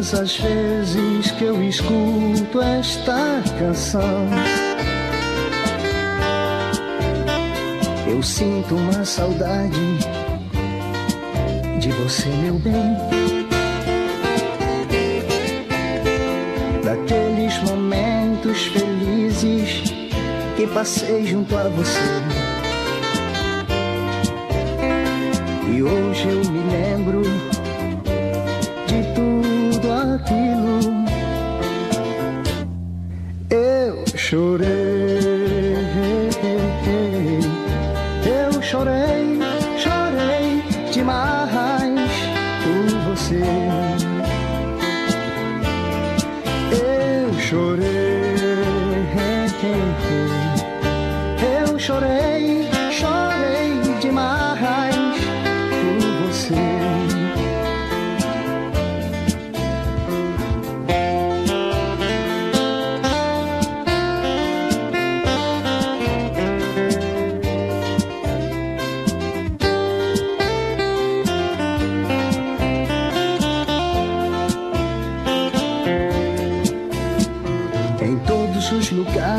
todas as vezes que eu escuto esta canção. Eu sinto uma saudade de você, meu bem. Daqueles momentos felizes que passei junto a você. E hoje eu chorei. Eu chorei, chorei demais por você. Eu chorei,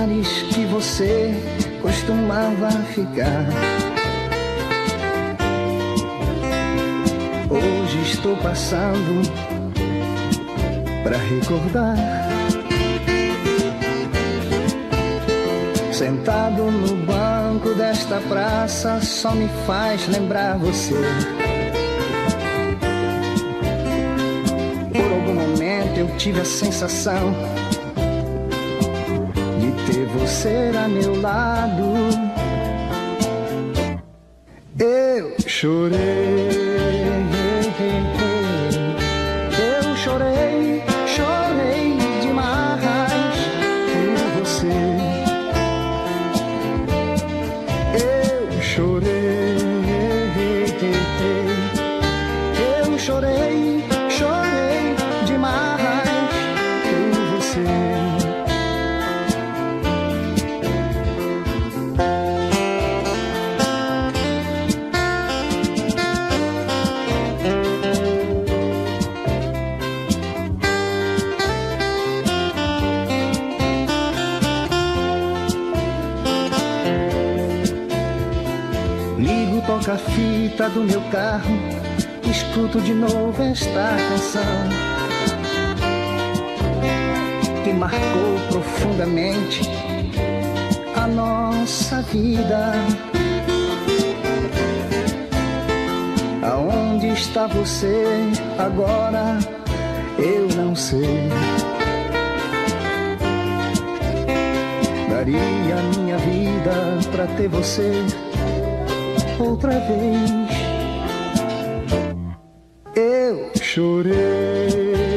lugares que você costumava ficar. Hoje estou passando para recordar. Sentado no banco desta praça, só me faz lembrar você. Por algum momento eu tive a sensação ter você a meu lado. Eu chorei, eu chorei, chorei demais por você. Ligo o toca-fita do meu carro, escuto de novo esta canção que marcou profundamente a nossa vida. Aonde está você agora? Eu não sei. Daria a minha vida pra ter você outra vez. Eu chorei,